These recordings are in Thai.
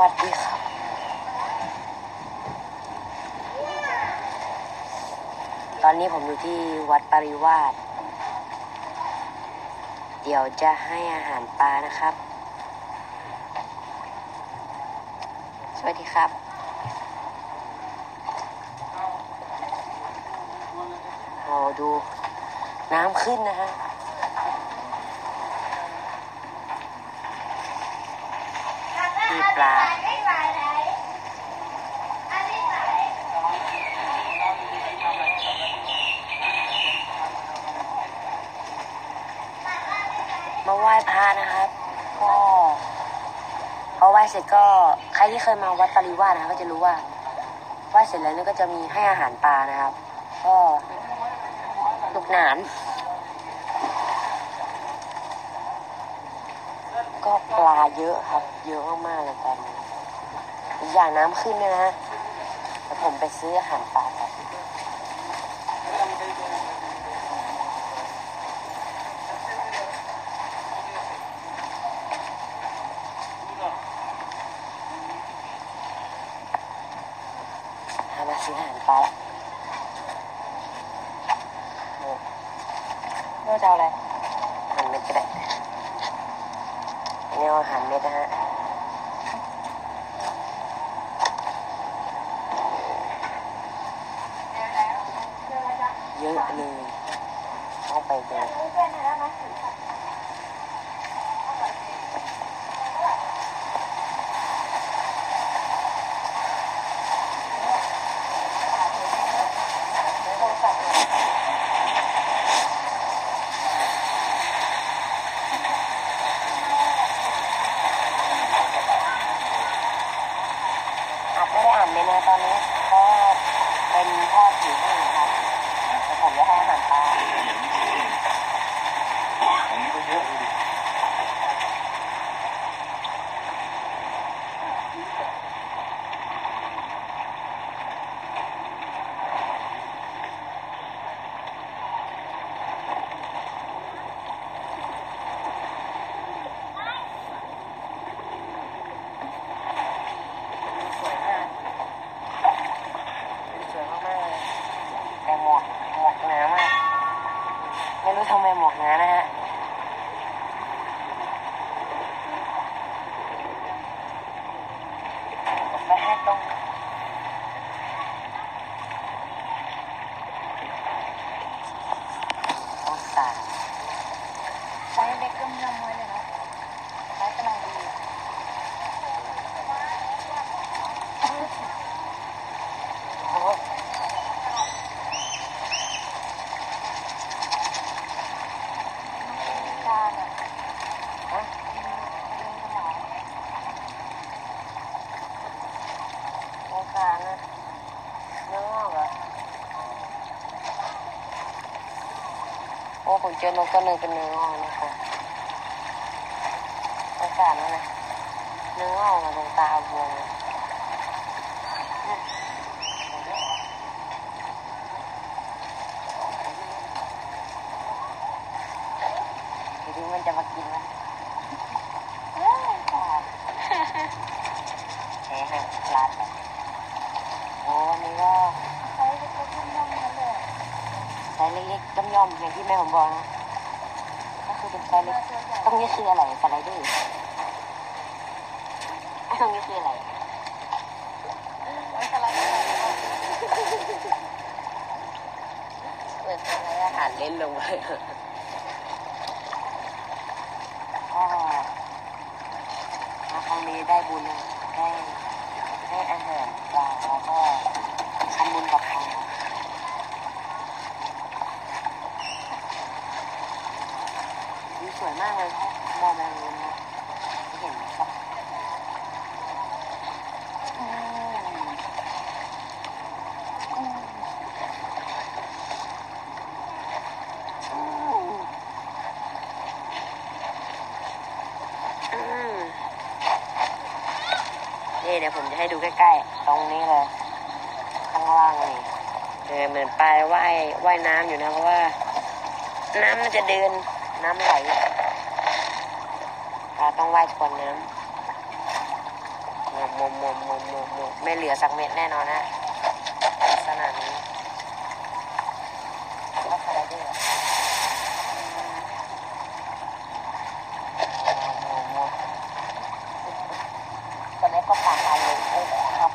วัสดีครับตอนนี้ผมอยู่ที่วัดปริวาสเดี๋ยวจะให้อาหารปลานะครับ สวัสดีครับ โอ้ดู น้ำขึ้นนะฮะ มี ปลา มาไหว้พระนะครับก็พอไหว้เสร็จก็ใครที่เคยมาวัดปริวาสนะครับก็จะรู้ว่าไหว้เสร็จแล้วเนี่ยก็จะมีให้อาหารปลานะครับ ก็ลูกหนาน ก็ปลาเยอะครับ เยอะมากๆเลยตอนนี้อย่างน้ำขึ้นด้วยนะฮะเดี๋ยวผมไปซื้ออาหารปลาครับพามาซื้ออาหารปลาละโอ้ไม่รู้จะเอาอะไรอาหารเม็ดก็ได้ อันนี้เอาอาหารเม็ดนะฮะเยอะเลยต้องไปดูอัดไม่ได้อ่านเมนูตอนนี้เพราะว่าเป็นพ่อถือให้นะครับแต่ผมจะให้อาหารปลา ผมก็เยอะอยู่ดิ สวยมากสวยมากๆเลยแต่หมวกหมวกหนามาก ไม่รู้ทำไมหมวกหนานะฮะ ไปให้ตรงต้องสาด ไซส์เล็กย่อมๆไว้เลยเนาะไซส์กำลังดี โอ้ย จานอะ ฮะ ดึงสมอง สงสารนะเนื้องอกเหรอโอ้ผม เจอนกตัวหนึ่งเป็นเนื้องอกนะครับสงสารมันนะเนื้องอกมาตรงตาบวมเลยเนี่ยเดี๋ยวดูมันจะมากินนะเอ้ยตายเฮ้ให้ลาดโอ้วันนี้ก็ ไซส์เล็กๆย่อมๆนั่นเลย ไซส์เล็กๆย่อมๆอย่างที่แม่ผมบอกนะก็คือเป็นไซส์เนื้เล็อกตัวใหญ่ตรงนี้คืออะไรสไลเดอร์ไอ้ตรงนี้คืออะไรไว้สไลด์เปิดสไลด์อาหารเล่นลงไปก็มาครั้งนี้ได้บุญนะได้ได้อาหารปลาแล้วก็ทำบุญกับเขาวิว สวยมากเลยครับมองไปทางนู้นนะเห็นปะอืมอืมอืมอืมนี่เดี๋ยวผมจะให้ดูใกล้ๆ ตรงนี้เลยข้างล่างนี่เออเหมือนปลายว่ายว่ายน้ำอยู่นะเพราะว่า น้ำมันจะเดิน น้ำไหลเราต้องว่ายทวนน้ำมมมมมมมวมมวมไม่เหลือสักเม็ดแน่นอนนะลักษณะนี้ก็คาราเดอร์มวมมวมตอนนี้ก็ปากตายเลยโอ้ครับ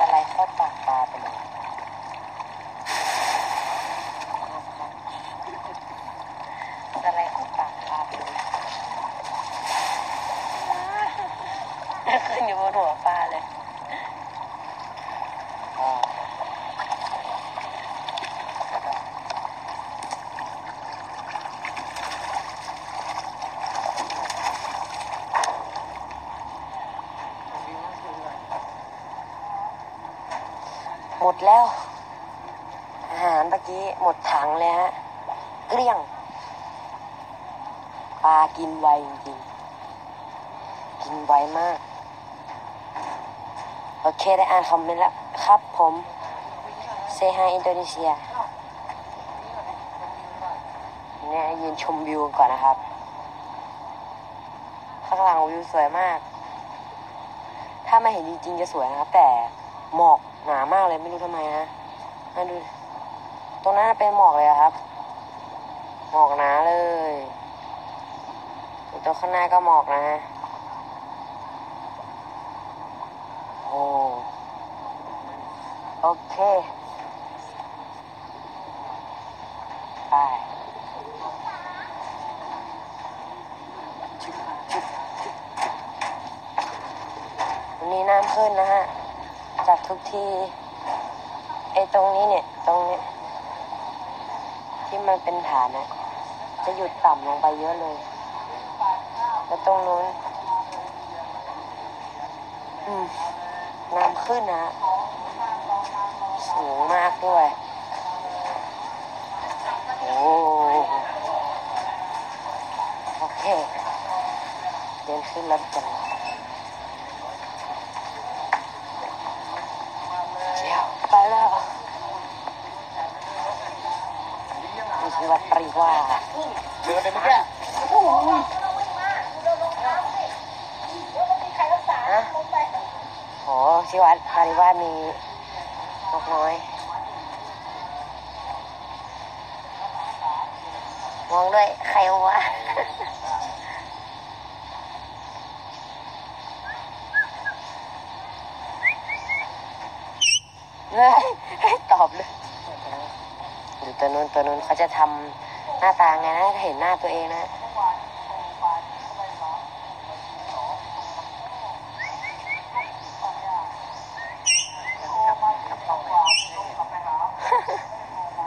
อะไรเข้าปากปลาไปเลยอะไรเข้าปากปลาไปเลยขึ้นอยู่บนหัวปลาเลยอ่าหม ดแล้ว อาหารเมื่อกี้หมดถังเลยฮะเกลี้ยงปลากินไวจริงๆ กินไวมาก โอเคได้อ่านคอมเมนต์แล้วครับผมเซฮายอินโดนีเซียเนี่ยยืนชมวิวก่อนนะครับ ข้างหลังวิวสวยมาก ถ้าม่เห็นจริงๆจะสวยนะครับ แต่หมอก หนามากเลยไม่รู้ทำไมนะมาดู ตรงนั้นเป็นหมอกเลยครับ หมอกหนาเลยตัวข้างหน้าก็หมอกนะฮะโอ้โอเค ไปจุ๊บวันนี้น้ำขึ้นนะฮะ ที่ไอ้ตรงนี้เนี่ยตรงนี้ที่มันเป็นฐานนะจะหยุดต่ำลงไปเยอะเลย แล้วตรงนู้น อืมน้ำขึ้นนะ สูงมากด้วย โอ้โอเค เดินขึ้นรถกัน ที่วัดปริวามีนกน้อย มองด้วยใครวะเฮ้ยตอบเลยดูตัวนู้นตัวนู้นเขาจะทำหน้าตาไงนะเห็นหน้าตัวเองนะ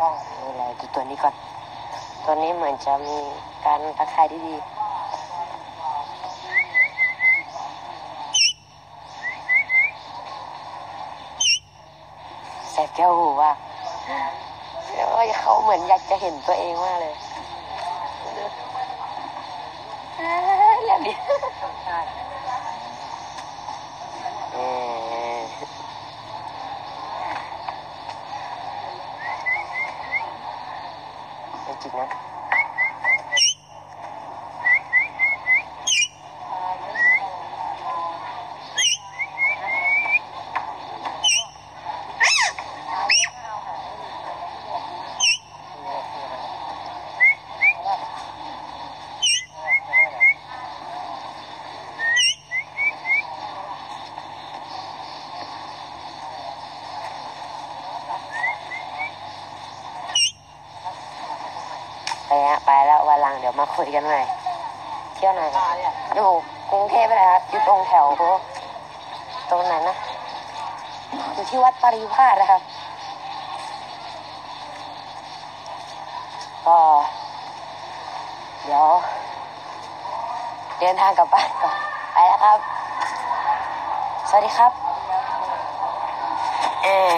มองดูอะไรดูตั วนี้ก่อน ตัวนี้เหมือนจะมีการตะข่ายที่ดีแสบแก้วหูว่ะเขาเหมือนอยากจะเห็นตัวเองมากเลยอ่าอย่างนี้เอ่อไม่จริงนะ ไปฮะไปแล้ววันหลังเดี๋ยวมาคุยกันใหม่ เที่ยวไหนอยู่กรุงเทพไปเลยครับอยู่ตรงแถวตรงนั้นนะอยู่ที่วัดปริวาสนะครับก็เดี๋ยว เดินทางกลับบ้านก่อนไปแล้วครับ สวัสดีครับเออ